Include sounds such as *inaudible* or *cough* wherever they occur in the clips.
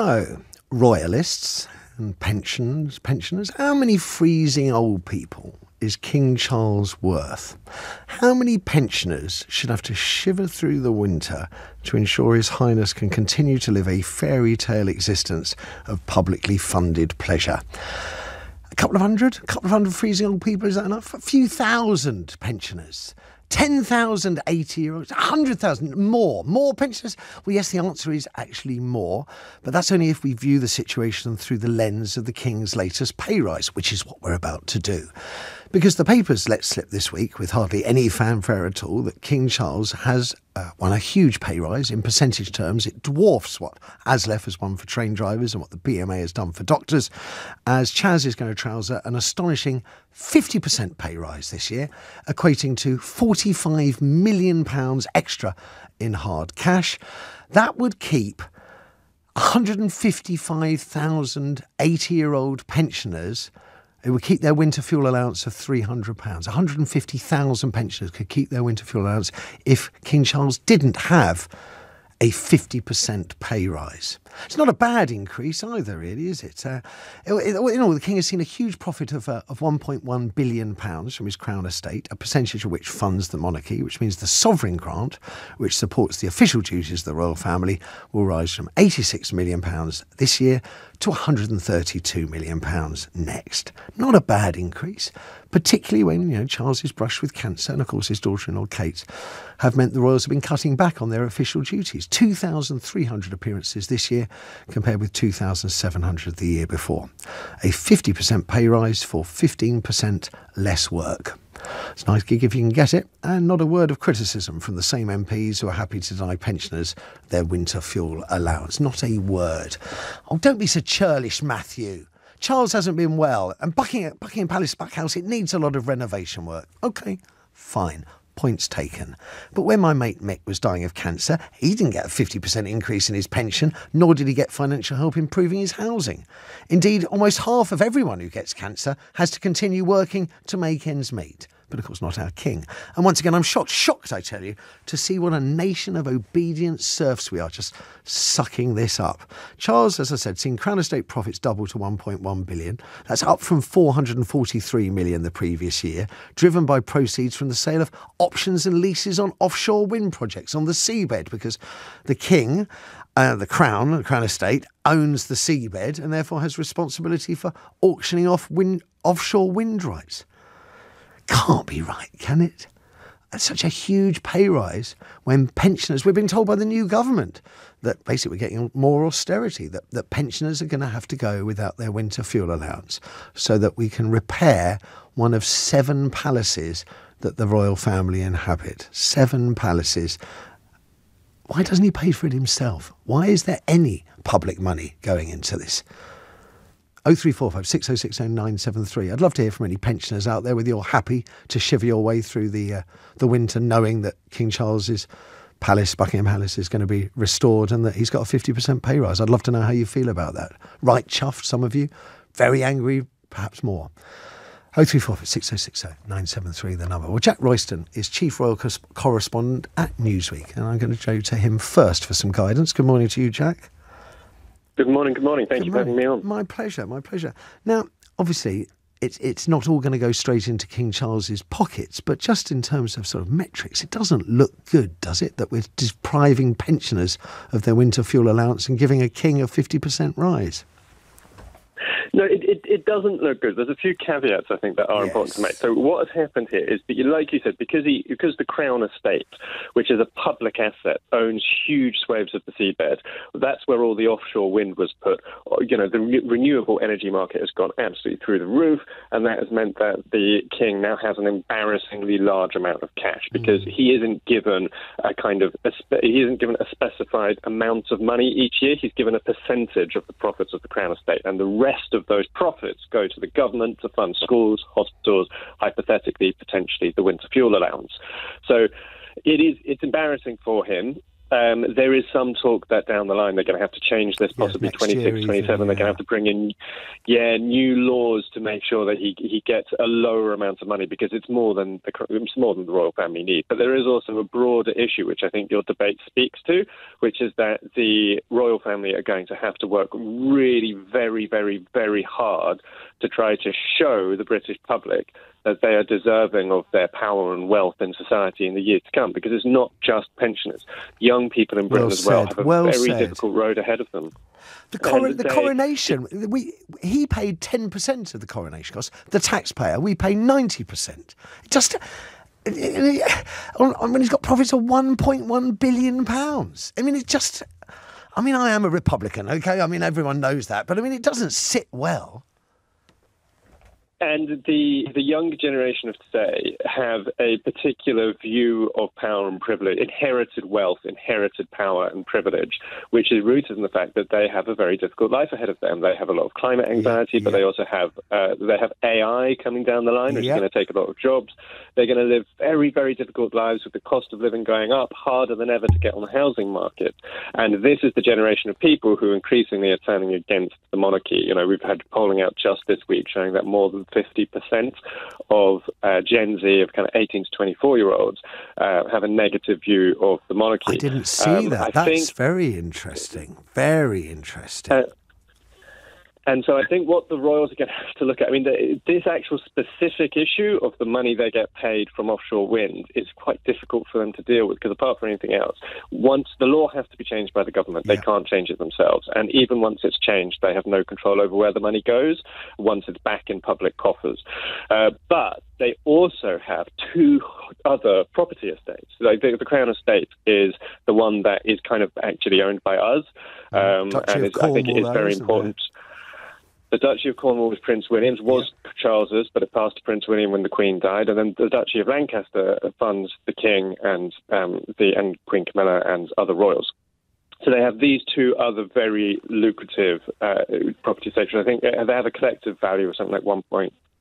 So, royalists and pensions, pensioners, how many freezing old people is King Charles worth? How many pensioners should have to shiver through the winter to ensure His Highness can continue to live a fairy tale existence of publicly funded pleasure? A couple of hundred? A couple of hundred freezing old people, is that enough? A few thousand pensioners. 10,000 80 year olds, 100,000 more, more pensioners? Well, yes, the answer is actually more, but that's only if we view the situation through the lens of the King's latest pay rise, which is what we're about to do. Because the papers let slip this week, with hardly any fanfare at all, that King Charles has uh, won a huge pay rise. In percentage terms, it dwarfs what ASLEF has won for train drivers and what the BMA has done for doctors, as Chas is going to trouser an astonishing 50% pay rise this year, equating to £45 million extra in hard cash. That would keep 155,000 80 year old pensioners it would keep their winter fuel allowance of £300. 150,000 pensioners could keep their winter fuel allowance if King Charles didn't have a 50% pay rise. It's not a bad increase either, really, is it? Uh, know, the king has seen a huge profit of, uh, of 1.1 billion pounds from his crown estate, a percentage of which funds the monarchy, which means the sovereign grant, which supports the official duties of the royal family, will rise from 86 million pounds this year to 132 million pounds next. Not a bad increase, particularly when you know Charles is brushed with cancer, and of course his daughter-in-law Kate have meant the royals have been cutting back on their official duties. 2,300 appearances this year, compared with 2,700 the year before. A 50% pay rise for 15% less work. It's a nice gig if you can get it, and not a word of criticism from the same MPs who are happy to deny pensioners their winter fuel allowance. Not a word. Oh, don't be so churlish, Matthew. Charles hasn't been well, and Buckingham, Buckingham Palace House, it needs a lot of renovation work. OK, fine points taken. But when my mate Mick was dying of cancer, he didn't get a 50% increase in his pension, nor did he get financial help improving his housing. Indeed, almost half of everyone who gets cancer has to continue working to make ends meet but of course not our king. And once again, I'm shocked, shocked, I tell you, to see what a nation of obedient serfs we are, just sucking this up. Charles, as I said, seen Crown Estate profits double to 1.1 billion. That's up from 443 million the previous year, driven by proceeds from the sale of options and leases on offshore wind projects on the seabed, because the king uh, the Crown, the Crown Estate, owns the seabed and therefore has responsibility for auctioning off wind, offshore wind rights. Can't be right, can it? That's such a huge pay rise when pensioners, we've been told by the new government that basically we're getting more austerity, that, that pensioners are going to have to go without their winter fuel allowance so that we can repair one of seven palaces that the royal family inhabit. Seven palaces. Why doesn't he pay for it himself? Why is there any public money going into this? 0345 6060 973. I'd love to hear from any pensioners out there whether you're happy to shiver your way through the uh, the winter knowing that King Charles's palace, Buckingham Palace, is going to be restored and that he's got a 50% pay rise. I'd love to know how you feel about that. Right chuffed, some of you. Very angry, perhaps more. 0345 6060 973, the number. Well, Jack Royston is Chief Royal Correspondent at Newsweek, and I'm going to go to him first for some guidance. Good morning to you, Jack. Good morning. Good morning. Thank good you morning. for having me on. My pleasure. My pleasure. Now, obviously, it's it's not all going to go straight into King Charles's pockets, but just in terms of sort of metrics, it doesn't look good, does it? That we're depriving pensioners of their winter fuel allowance and giving a king a fifty percent rise. No, it, it, it, doesn't look good. There's a few caveats I think that are yes. important to make. So what has happened here is that, like you said, because he, because the Crown Estate, which is a public asset, owns huge swathes of the seabed, that's where all the offshore wind was put. You know, the re- renewable energy market has gone absolutely through the roof, and that has meant that the king now has an embarrassingly large amount of cash because mm. he isn't given a kind of a spe- he isn't given a specified amount of money each year. He's given a percentage of the profits of the Crown Estate, and the rest of those profits go to the government to fund schools, hospitals, hypothetically, potentially the winter fuel allowance. So it is it's embarrassing for him. Um, there is some talk that down the line they're going to have to change this, possibly yeah, 26, year 27. even, they're going to have to bring in, yeah, new laws to make sure that he he gets a lower amount of money because it's more than the it's more than the royal family need. But there is also a broader issue, which I think your debate speaks to, which is that the royal family are going to have to work really, very, very, very hard to try to show the British public they are deserving of their power and wealth in society in the years to come, because it's not just pensioners. Young people in Britain Well as well said, have a well very said. difficult road ahead of them. The, cor- the coronation, we he paid ten percent of the coronation costs. The taxpayer, we pay ninety percent. Just on, on when he's got profits of one point one billion pounds. I mean, it just. I mean, I am a Republican, okay? I mean, everyone knows that, but I mean, it doesn't sit well. And the the younger generation of today have a particular view of power and privilege, inherited wealth, inherited power and privilege, which is rooted in the fact that they have a very difficult life ahead of them. They have a lot of climate anxiety, but yeah. they also have uh, they have AI coming down the line, which Yeah. is going to take a lot of jobs. They're going to live very very difficult lives with the cost of living going up, harder than ever to get on the housing market. And this is the generation of people who increasingly are turning against the monarchy. You know, we've had polling out just this week showing that more than 50% of uh, Gen Z, of kind of 18 to 24 year olds, uh, have a negative view of the monarchy. I didn't see Um, that. I That's very interesting. Very interesting. And so I think what the Royals are going to have to look at, I mean, the, this actual specific issue of the money they get paid from offshore wind is quite difficult for them to deal with because apart from anything else, once the law has to be changed by the government, Yeah. they can't change it themselves. And even once it's changed, they have no control over where the money goes once it's back in public coffers. Uh, but they also have two other property estates. Like the, the Crown Estate is the one that is kind of actually owned by us, um, and I think it is very it? The Duchy of Cornwall was Prince William's, was Charles's, but it passed to Prince William when the Queen died, and then the Duchy of Lancaster funds the King and um, the and Queen Camilla and other royals. So they have these two other very lucrative uh, property estates. I think uh, they have a collective value of something like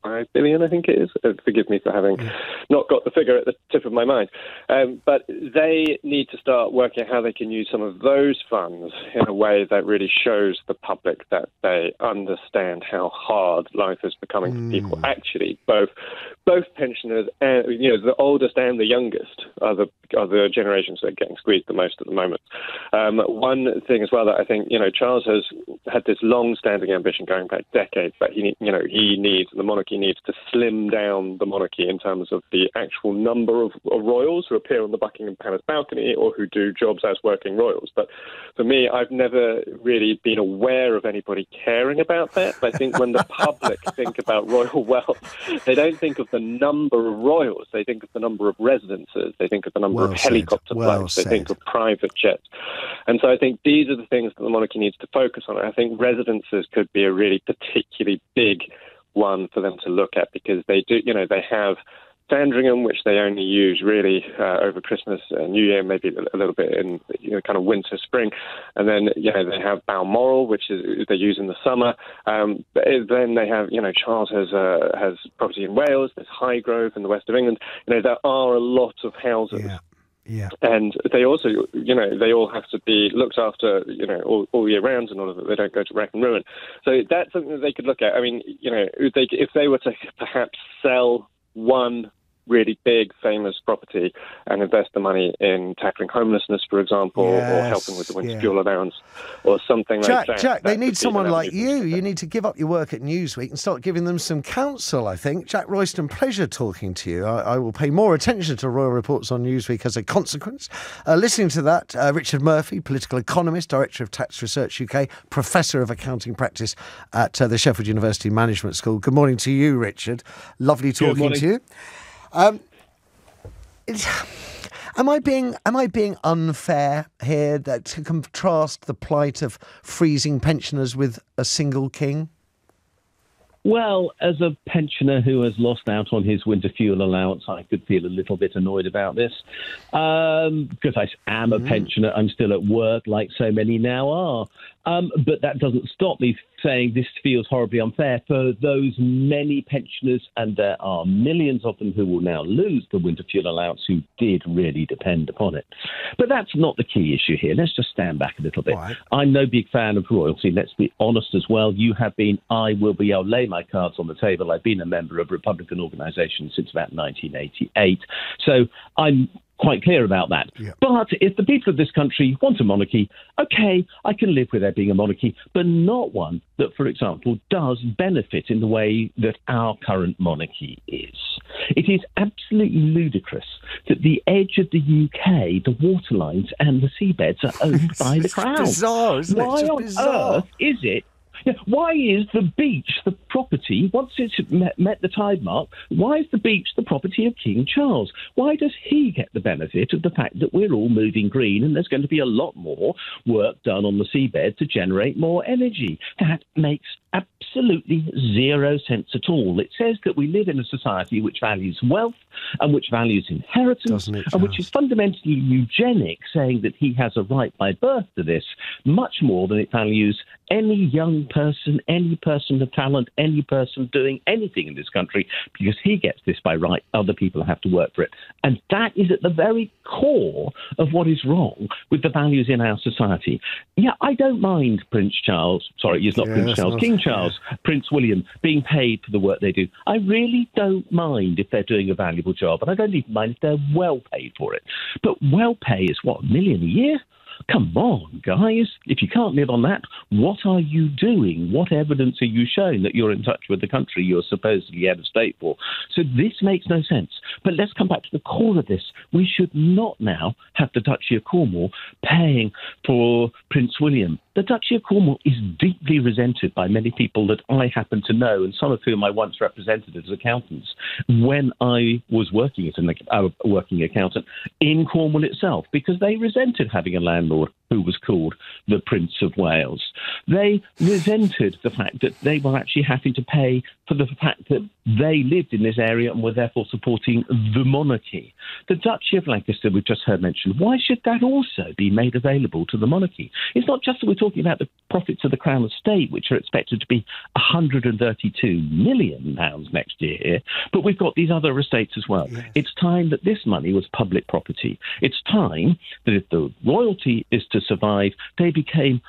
1.5 billion. I think it is. Uh, forgive me for having not got the figure at the tip of my mind. Um, but they need to start working how they can use some of those funds in a way that really shows the public that they understand how hard life is becoming for people. Actually, both both pensioners and you know the oldest and the youngest are the are the generations that are getting squeezed the most at the moment. Um, one thing as well that I think you know Charles has had this long-standing ambition going back decades that he you know he needs the monarchy needs to slim down the monarchy in terms of the actual number of, of royals who appear on the Buckingham Palace balcony or who do jobs as working royals. But for me, I've never really been aware of anybody caring about that. I think when the public *laughs* think about royal wealth, they don't think of the number of royals. They think of the number of residences. They think of the number Well of said. helicopter Well flights. They think of private jets. And so I think these are the things that the monarchy needs to focus on. I think residences could be a really particularly big one for them to look at because they do, you know, they have Sandringham, which they only use really uh, over Christmas, uh, New Year, maybe a little bit in you know kind of winter, spring, and then you know they have Balmoral, which is they use in the summer. Um, then they have you know Charles has uh, has property in Wales. There's Highgrove in the west of England. You know there are a lot of houses. Yeah. Yeah. And they also, you know, they all have to be looked after, you know, all, all year round in order that they don't go to rack and ruin. So that's something that they could look at. I mean, you know, they, if they were to perhaps sell one really big, famous property and invest the money in tackling homelessness, for example, or helping with the winter yeah. fuel allowance, or something Jack, like that. Jack, they that could need someone like you. You need to give up your work at Newsweek and start giving them some counsel, I think. Jack Royston, pleasure talking to you. I, I will pay more attention to Royal Reports on Newsweek as a consequence. Uh, listening to that, uh, Richard Murphy, political economist, Director of Tax Research UK, Professor of Accounting Practice at uh, the Sheffield University Management School. Good morning to you, Richard. Lovely talking to you. Um, Am I being am I being unfair here that to contrast the plight of freezing pensioners with a single king? Well, as a pensioner who has lost out on his winter fuel allowance, I could feel a little bit annoyed about this. Um, because I am a pensioner, I'm still at work, like so many now are. Um, but that doesn't stop me saying this feels horribly unfair for those many pensioners, and there are millions of them who will now lose the winter fuel allowance who did really depend upon it. But that's not the key issue here. Let's just stand back a little bit. Right. I'm no big fan of royalty. Let's be honest as well. You have been, I will be, I'll lay my cards on the table. I've been a member of Republican organisations since about 1988. So I'm quite clear about that. Yeah. But if the people of this country want a monarchy, okay, I can live with there being a monarchy, but not one that, for example, does benefit in the way that our current monarchy is. It is absolutely ludicrous that the edge of the UK, the waterlines, and the seabeds are *laughs* owned by the crown. Bizarre, Why on bizarre. earth is it why is the beach the property, once it's met, met, the tide mark, why is the beach the property of King Charles? Why does he get the benefit of the fact that we're all moving green and there's going to be a lot more work done on the seabed to generate more energy? That makes absolutely zero sense at all. It says that we live in a society which values wealth and which values inheritance it, and which is fundamentally eugenic, saying that he has a right by birth to this much more than it values any young person, any person of talent, any person doing anything in this country, because he gets this by right. Other people have to work for it. And that is at the very core of what is wrong with the values in our society. Yeah, I don't mind Prince Charles, sorry, he's not Prince Charles, King Charles, yeah. Prince William being paid for the work they do. I really don't mind if they're doing a valuable job, and I don't even mind if they're well paid for it. But well pay is what, a million a year? Come on, guys. If you can't live on that, what are you doing? What evidence are you showing that you're in touch with the country you're supposedly head of state for? So this makes no sense. But let's come back to the core of this. We should not now have the Duchy of Cornwall paying for Prince William the Duchy of Cornwall is deeply resented by many people that I happen to know, and some of whom I once represented as accountants when I was working as a uh, working accountant in Cornwall itself, because they resented having a landlord who was called the Prince of Wales. They resented the fact that they were actually having to pay for the fact that they lived in this area and were therefore supporting the monarchy. The Duchy of Lancaster, we've just heard mentioned, why should that also be made available to the monarchy? It's not just that we're talking about the profits of the Crown Estate, which are expected to be 132 million pounds next year, but we've got these other estates as well. Yes. It's time that this money was public property. It's time that if the royalty is to survive, they became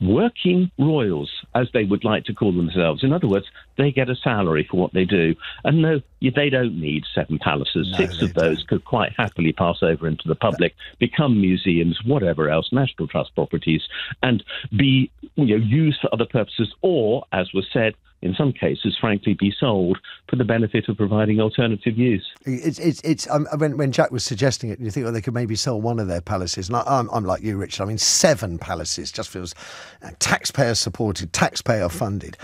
working royals, as they would like to call themselves. In other words, they get a salary for what they do. And no, they don't need seven palaces. No, Six of those don't. could quite happily pass over into the public, become museums, whatever else, National Trust properties, and be you know, used for other purposes, or, as was said, in some cases, frankly, be sold for the benefit of providing alternative use. It's, it's, it's um, when, when Jack was suggesting it, you think, well, they could maybe sell one of their palaces. And I, am I'm like you, Richard. I mean, seven palaces just feels uh, taxpayer supported, taxpayer funded.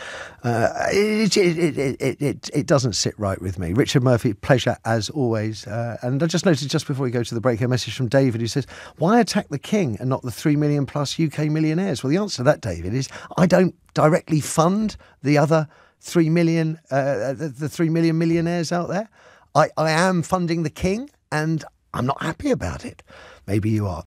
Uh, it, it, it, it, it, doesn't sit right with me. Richard Murphy, pleasure as always. Uh, and I just noticed just before we go to the break, a message from David who says, Why attack the king and not the three million plus UK millionaires? Well, the answer to that, David, is I don't directly fund the other three million, uh, the, the three million millionaires out there. I, I am funding the king, and I'm not happy about it. Maybe you are.